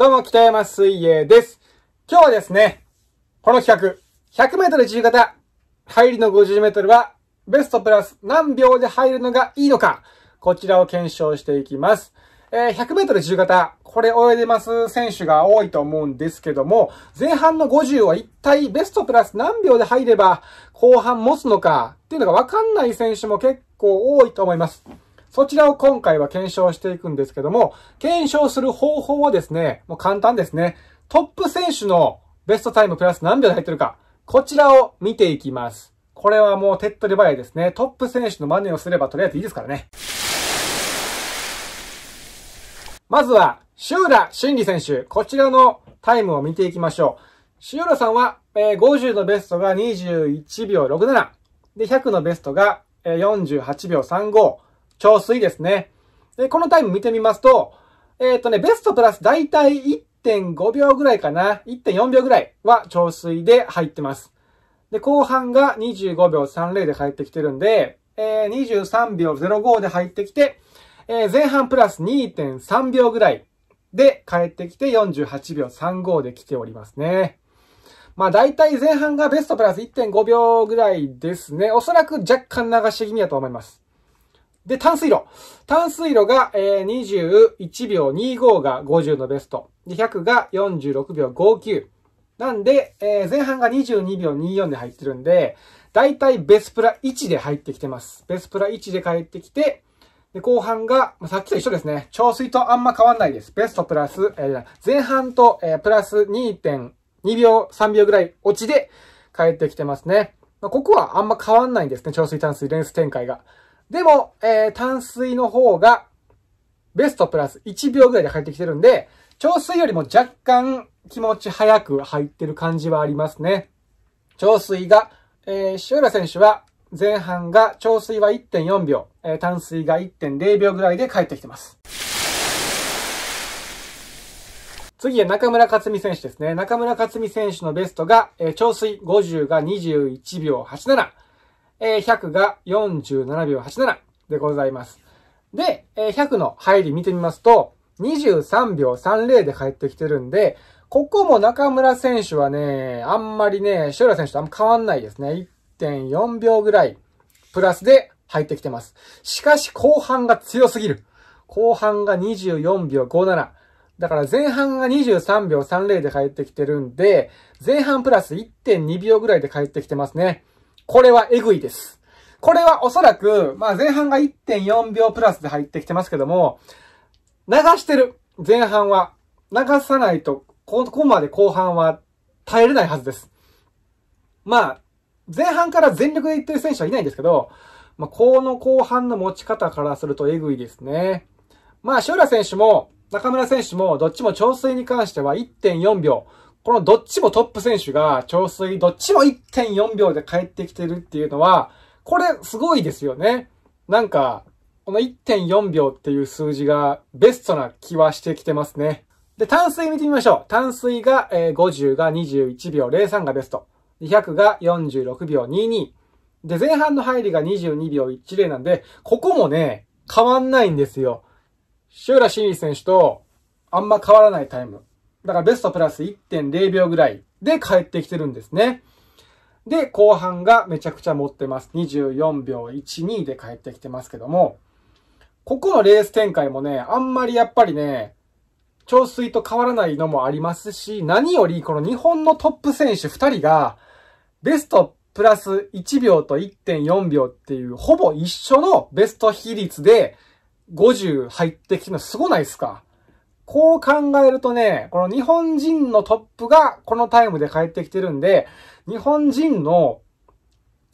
どうも、北山水泳です。今日はですね、この企画、100メートル自由形、入りの50メートルは、ベストプラス何秒で入るのがいいのか、こちらを検証していきます。えー100メートル自由形、これ泳いでます選手が多いと思うんですけども、前半の50は一体ベストプラス何秒で入れば後半持つのかっていうのがわかんない選手も結構多いと思います。そちらを今回は検証していくんですけども、検証する方法はですね、もう簡単ですね。トップ選手のベストタイムプラス何秒で入ってるか、こちらを見ていきます。これはもう手っ取り早いですね。トップ選手の真似をすればとりあえずいいですからね。まずは、シューラ真理選手。こちらのタイムを見ていきましょう。シューラさんは、えー50のベストが21秒67。で、100のベストが、えー48秒35。調水ですね。で、このタイム見てみますと、えっ、とね、ベストプラスだいたい1.5秒ぐらいかな。1.4秒ぐらいは調水で入ってます。で、後半が25秒30で入ってきてるんで、えー23秒05で入ってきて、えー前半プラス2.3秒ぐらいで帰ってきて48秒35で来ておりますね。まあ大体前半がベストプラス1.5秒ぐらいですね。おそらく若干流し気味だと思います。で、淡水路。淡水路が、えー21秒25が50のベスト。で、100が46秒59。なんで、えー前半が22秒24で入ってるんで、だいたいベスプラ1で入ってきてます。ベスプラ1で帰ってきて、で、後半が、まあさっきと一緒ですね。調水とあんま変わんないです。ベストプラス、えー前半と、えープラス2.2秒、3秒ぐらい落ちで帰ってきてますね。まあここはあんま変わんないんですね。調水淡水レース展開が。でも、えー淡水の方が、ベストプラス1秒ぐらいで入ってきてるんで、調水よりも若干気持ち早く入ってる感じはありますね。調水が、えー、シューラ選手は前半が調水は1.4秒、えー淡水が1.0秒ぐらいで帰ってきてます。次は中村克美選手ですね。中村克美選手のベストが、えー調水50が21秒87、えー100が47秒87でございます。で、えー100の入り見てみますと、23秒30で帰ってきてるんで、ここも中村選手はね、あんまりね、シューラ選手とあんま変わんないですね。1.4秒ぐらい、プラスで入ってきてます。しかし後半が強すぎる。後半が24秒57。だから前半が23秒30で帰ってきてるんで、前半プラス1.2秒ぐらいで帰ってきてますね。これはエグいです。これはおそらく、まあ前半が1.4秒プラスで入ってきてますけども、流してる。前半は。流さないと、ここまで後半は耐えれないはずです。まあ、前半から全力でいってる選手はいないんですけど、まあ、この後半の持ち方からするとエグいですね。まあ、塩浦選手も、中村選手も、どっちも調水に関しては1.4秒。このどっちもトップ選手が調水、どっちも1.4秒で帰ってきてるっていうのは、これすごいですよね。なんか、この1.4秒っていう数字がベストな気はしてきてますね。で、淡水見てみましょう。淡水が、えー50が21秒03がベスト。で100が46秒22。で、前半の入りが22秒10なんで、ここもね、変わんないんですよ。シューラシンリ選手とあんま変わらないタイム。だからベストプラス1.0秒ぐらいで帰ってきてるんですね。で、後半がめちゃくちゃ持ってます。24秒12で帰ってきてますけども、ここのレース展開もね、あんまりやっぱりね、調水と変わらないのもありますし、何よりこの日本のトップ選手2人が、ベストプラス1秒と1.4秒っていう、ほぼ一緒のベスト比率で50入ってきてるのすごないですか？こう考えるとね、この日本人のトップがこのタイムで帰ってきてるんで、日本人の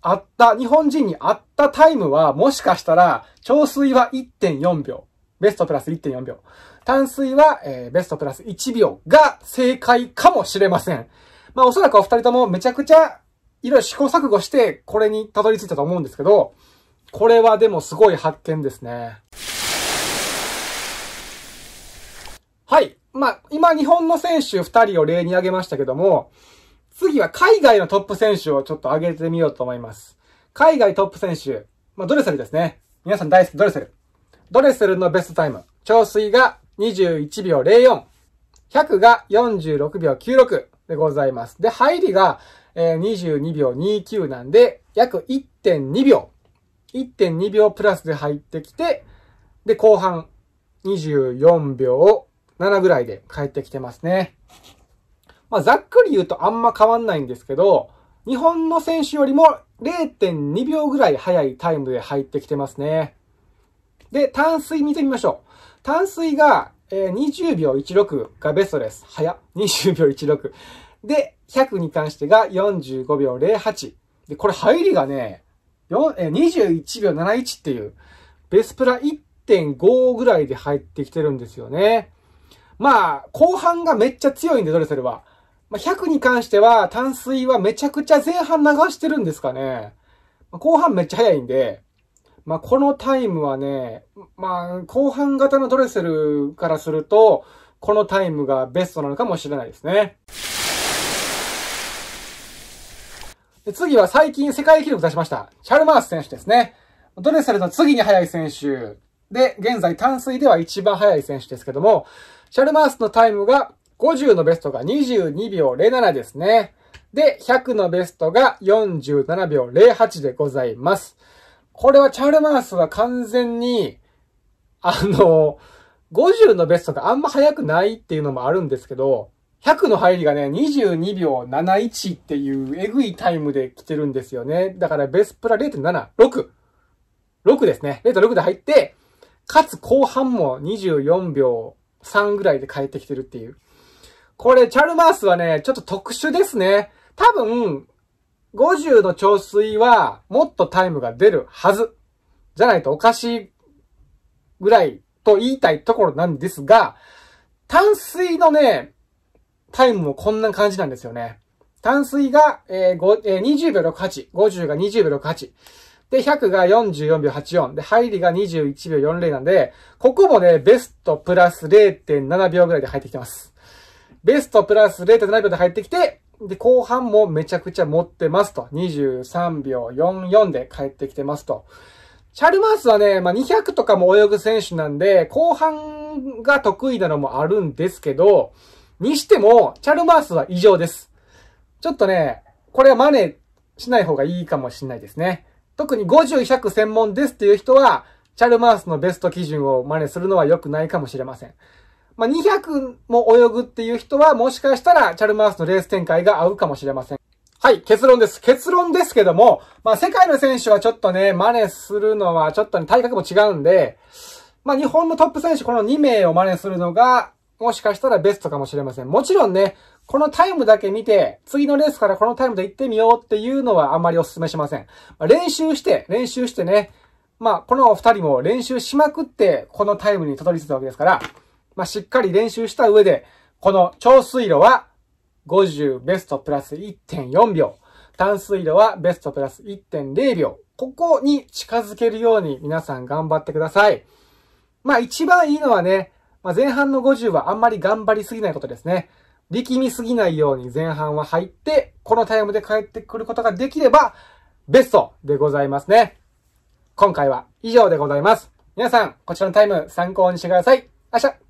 あった、日本人に合ったタイムはもしかしたら、調水は1.4秒。ベストプラス1.4秒。淡水は、えーベストプラス1秒が正解かもしれません。まあおそらくお二人ともめちゃくちゃいろいろ試行錯誤してこれにたどり着いたと思うんですけど、これはでもすごい発見ですね。はい。まあ、今日本の選手2人を例に挙げましたけども、次は海外のトップ選手をちょっと挙げてみようと思います。海外トップ選手、まあ、ドレセルですね。皆さん大好きドレセル。ドレセルのベストタイム。調水が21秒04。100が46秒96でございます。で、入りが、えー、22秒29なんで、約1.2秒。1.2秒プラスで入ってきて、で、後半24秒7ぐらいで帰ってきてますね。まあ、ざっくり言うとあんま変わんないんですけど、日本の選手よりも0.2秒ぐらい早いタイムで入ってきてますね。で、淡水見てみましょう。淡水が、えー、20秒16がベストです。早。20秒16。で、100に関してが45秒08。で、これ入りがね、え21秒71っていう、ベスプラ1.5ぐらいで入ってきてるんですよね。まあ、後半がめっちゃ強いんで、ドレセルは。まあ、100に関しては、淡水はめちゃくちゃ前半流してるんですかね。後半めっちゃ早いんで、まあ、このタイムはね、まあ、後半型のドレセルからすると、このタイムがベストなのかもしれないですね。で次は最近世界記録出しました。チャルマース選手ですね。ドレセルの次に速い選手で、現在淡水では一番速い選手ですけども、チャルマースのタイムが50のベストが22秒07ですね。で、100のベストが47秒08でございます。これはチャルマースは完全に、あの、50のベストがあんま速くないっていうのもあるんですけど、100の入りがね、22秒71っていうえぐいタイムで来てるんですよね。だからベスプラ0.7、6。6ですね。0.6で入って、かつ後半も24秒3ぐらいで帰ってきてるっていう。これ、チャルマースはね、ちょっと特殊ですね。多分、50の調水はもっとタイムが出るはず。じゃないとおかしいぐらいと言いたいところなんですが、淡水のね、タイムもこんな感じなんですよね。淡水が、えーえー、20秒68、50が20秒68。で、100が44秒84。で、入りが21秒40なんで、ここもね、ベストプラス0.7秒ぐらいで入ってきてます。ベストプラス0.7秒で入ってきて、で、後半もめちゃくちゃ持ってますと。23秒44で帰ってきてますと。チャルマースはね、まあ、200とかも泳ぐ選手なんで、後半が得意なのもあるんですけど、にしても、チャルマースは異常です。ちょっとね、これは真似しない方がいいかもしれないですね。特に50、100専門ですっていう人は、チャルマースのベスト基準を真似するのは良くないかもしれません。まあ、200も泳ぐっていう人は、もしかしたら、チャルマースのレース展開が合うかもしれません。はい、結論です。結論ですけども、まあ、世界の選手はちょっとね、真似するのはちょっとね、体格も違うんで、まあ、日本のトップ選手、この2名を真似するのが、もしかしたらベストかもしれません。もちろんね、このタイムだけ見て、次のレースからこのタイムで行ってみようっていうのはあんまりお勧めしません。練習して、練習してね、まあ、このお二人も練習しまくって、このタイムにたどり着いたわけですから、まあ、しっかり練習した上で、この超水路は50ベストプラス1.4秒。淡水路はベストプラス1.0秒。ここに近づけるように皆さん頑張ってください。まあ一番いいのはね、まあ、前半の50はあんまり頑張りすぎないことですね。力みすぎないように前半は入って、このタイムで帰ってくることができれば、ベストでございますね。今回は以上でございます。皆さん、こちらのタイム参考にしてください。明日